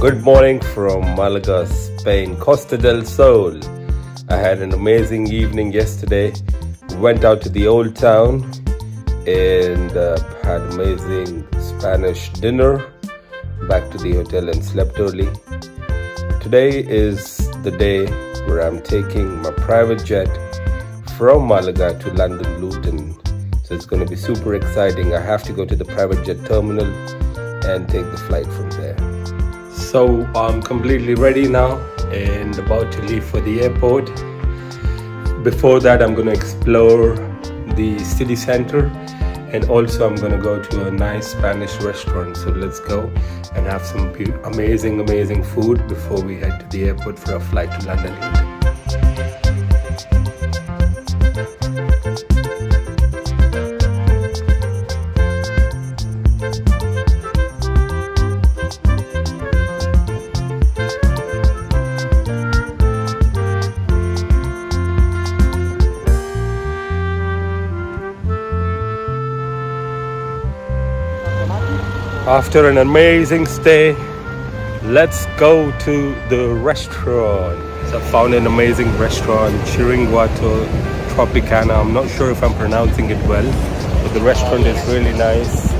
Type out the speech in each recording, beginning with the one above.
Good morning from Malaga, Spain, Costa del Sol. I had an amazing evening yesterday. Went out to the old town and uh, had amazing Spanish dinner. Back to the hotel and slept early. Today is the day where I'm taking my private jet from Malaga to London Luton. So it's going to be super exciting. I have to go to the private jet terminal and take the flight from there. So I'm completely ready now and about to leave for the airport. Before that, I'm going to explore the city center and also I'm going to go to a nice Spanish restaurant. So let's go and have some amazing, amazing food before we head to the airport for a flight to London. After an amazing stay, let's go to the restaurant. So I found an amazing restaurant, Chiringuito Tropicana. I'm not sure if I'm pronouncing it well, but the restaurant is really nice.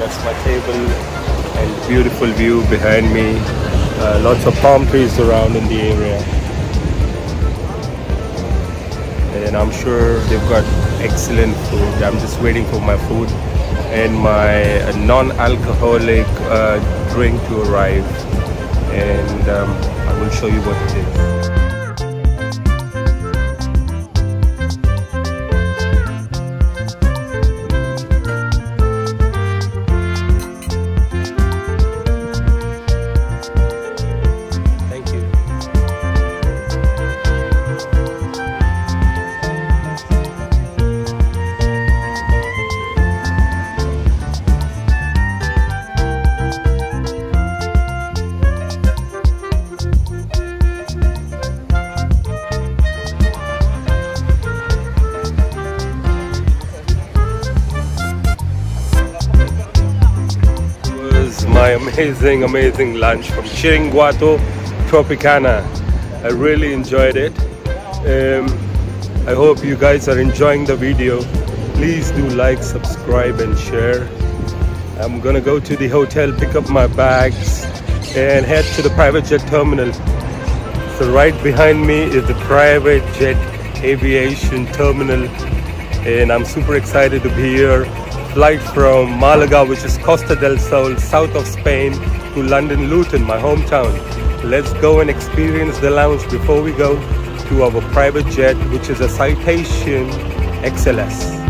That's my table and beautiful view behind me. Uh, lots of palm trees around in the area. And I'm sure they've got excellent food. I'm just waiting for my food and my non-alcoholic uh, drink to arrive and um, I will show you what it is. My amazing, amazing lunch from Chiringuito Tropicana. I really enjoyed it. Um, I hope you guys are enjoying the video. Please do like, subscribe and share. I'm gonna go to the hotel, pick up my bags and head to the private jet terminal. So right behind me is the private jet aviation terminal and I'm super excited to be here flight from Malaga, which is Costa del Sol, south of Spain, to London Luton, my hometown. Let's go and experience the lounge before we go to our private jet, which is a Citation XLS.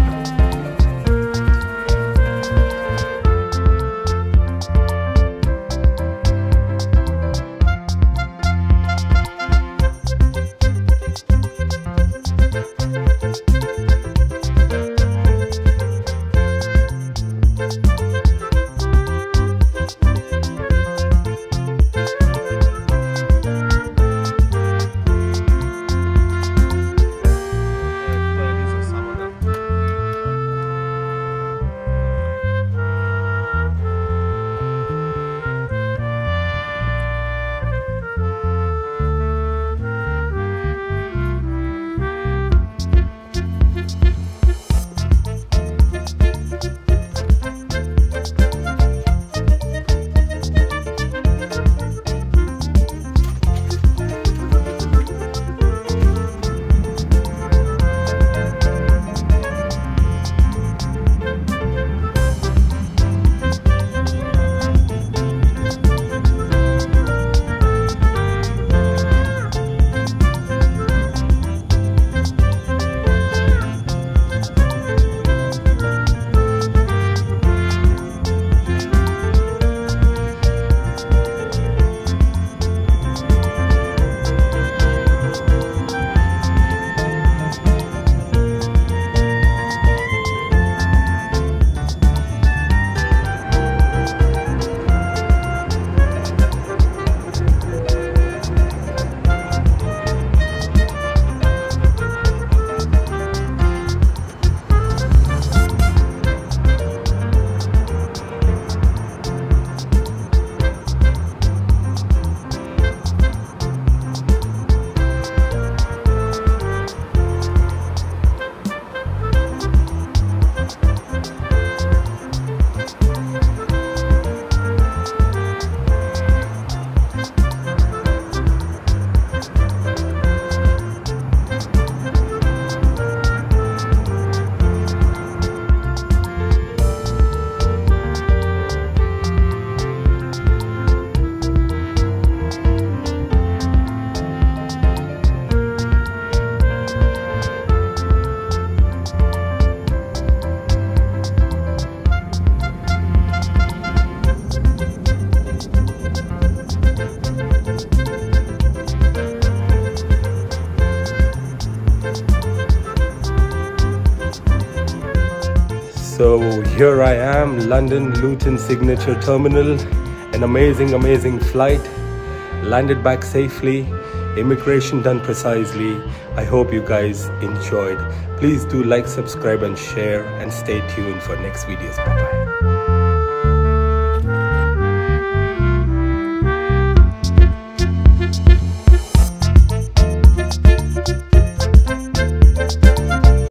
Here I am, London Luton Signature Terminal. An amazing, amazing flight. Landed back safely. Immigration done precisely. I hope you guys enjoyed. Please do like, subscribe, and share, and stay tuned for next videos. Bye bye.